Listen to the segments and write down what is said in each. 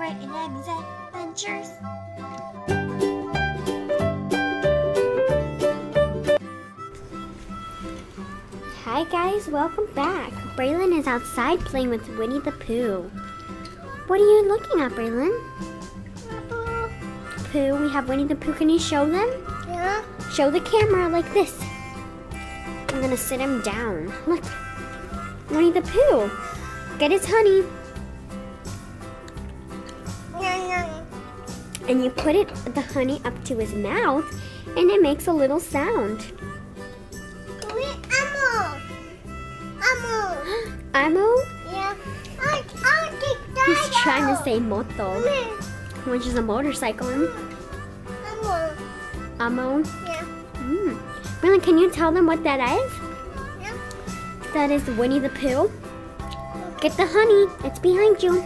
Bray's and Emmy's Adventures. Hi guys, welcome back. Braylon is outside playing with Winnie the Pooh. What are you looking at, Braylon? Pooh, we have Winnie the Pooh. Can you show them? Yeah. Show the camera like this. I'm gonna sit him down. Look. Winnie the Pooh. Get his honey. And you put it the honey up to his mouth and it makes a little sound. Amo. Amo. Amo, Yeah. I, I'll he's trying to say moto, which is a motorcycle. Amo. Amo. Yeah. Mm. Really, can you tell them what that is? Yeah. That is Winnie the Pooh. Get the honey. It's behind you.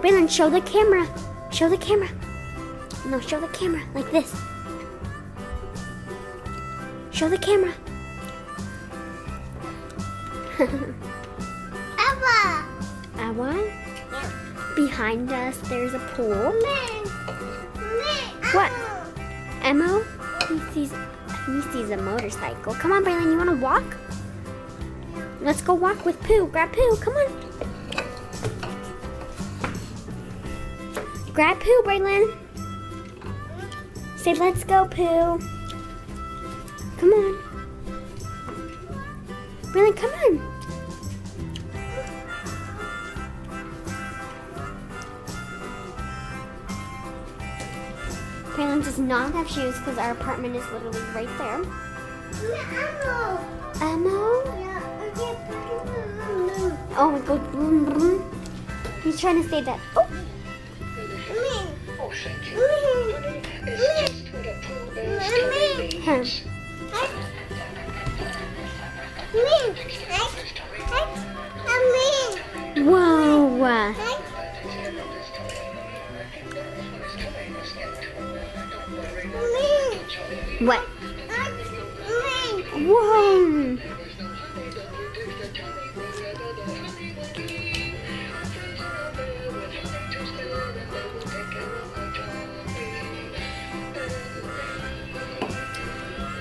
Braylon, show the camera. Show the camera. No, show the camera like this. Show the camera. Ava. Awa, Yeah. behind us there's a pool. What? Emo, he sees he sees a motorcycle. Come on, Braylon, you wanna walk? Let's go walk with Pooh. Grab Pooh, come on. Grab Pooh, Braylon. Say, let's go, Pooh. Come on. Braylon, come on. Braylon does not have shoes because our apartment is literally right there. Amo. Emo? Yeah. Okay. Oh, boom, boom. He's trying to say that. Oh, thank you. It's just what a poor man's tummy needs. Man. His tummy Man. Whoa. What? Man.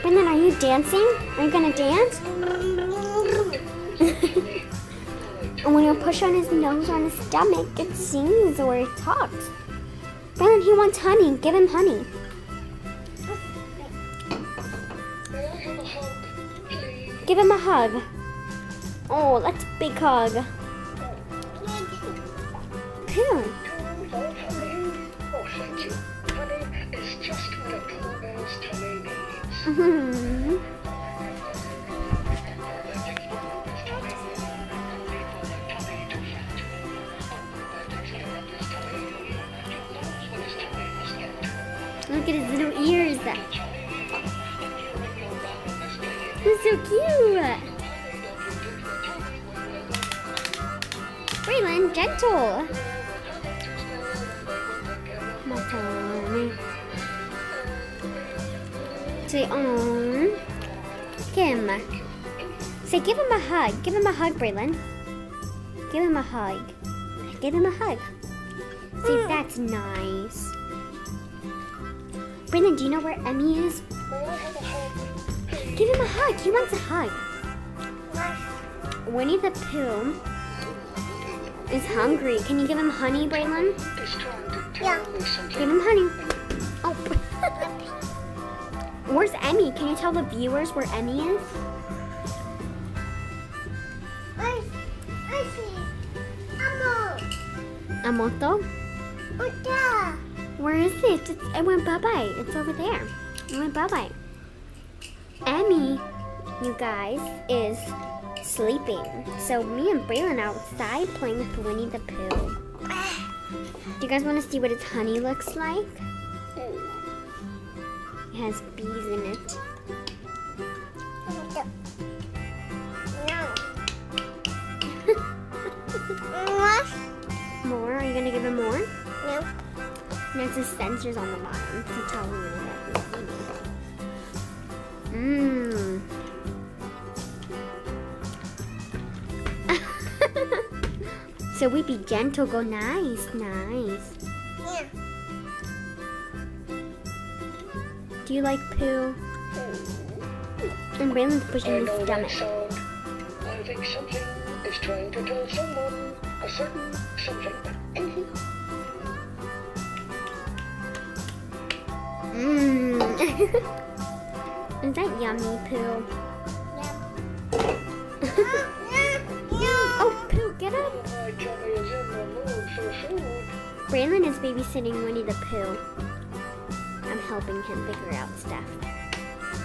Whoa. Brendan, are you dancing? Are you gonna dance? and when you push on his nose or on his stomach, it sings or it talks. Brendan, he wants honey. Give him honey. Give him a hug. Oh, that's a big hug. Pooh. Oh, Mhm. Look at his little ears. He's so cute. Braylon, gentle. My Say, on. Kim. Say, give him a hug. Give him a hug, Braylon. Give him a hug. Give him a hug. See, hmm. that's nice. Braylon, do you know where Emmy is? Give him a hug. He wants a hug. Winnie the Pooh is hungry. Can you give him honey, Braylon? To Yeah. tell me something. Give him honey. Oh. Where's Emmy? Can you tell the viewers where Emmy is? I, I see. Amo. Amoto? Uta. Where is it? It's, it went bye-bye. It's over there. It went bye-bye. Emmy, you guys, is sleeping. So me and Braylon outside playing with Winnie the Pooh. Do you guys want to see what its honey looks like? It has bees in it. No. More? Are you gonna give him more? No. There's the sensors on the bottom to tell you that. Mmm. So we be gentle, go nice, nice. Yeah. Do you like Pooh? And Braylon's pushing his stomach. I think something is trying to tell someone a certain something. Mmm. Is that yummy Pooh? oh, Pooh, get up. My tummy is in the mood for food. Braylon is babysitting Winnie the Pooh. Helping him figure out stuff.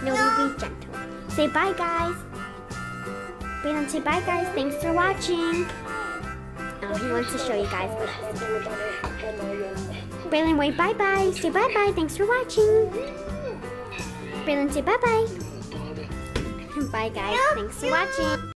No, be gentle. Say bye, guys. Braylon, say bye, guys. Thanks for watching. Oh, he wants to show you guys. Braylon, wait, bye bye. Say bye bye. Thanks for watching. Braylon, say bye bye. Bye, guys. Thanks for watching.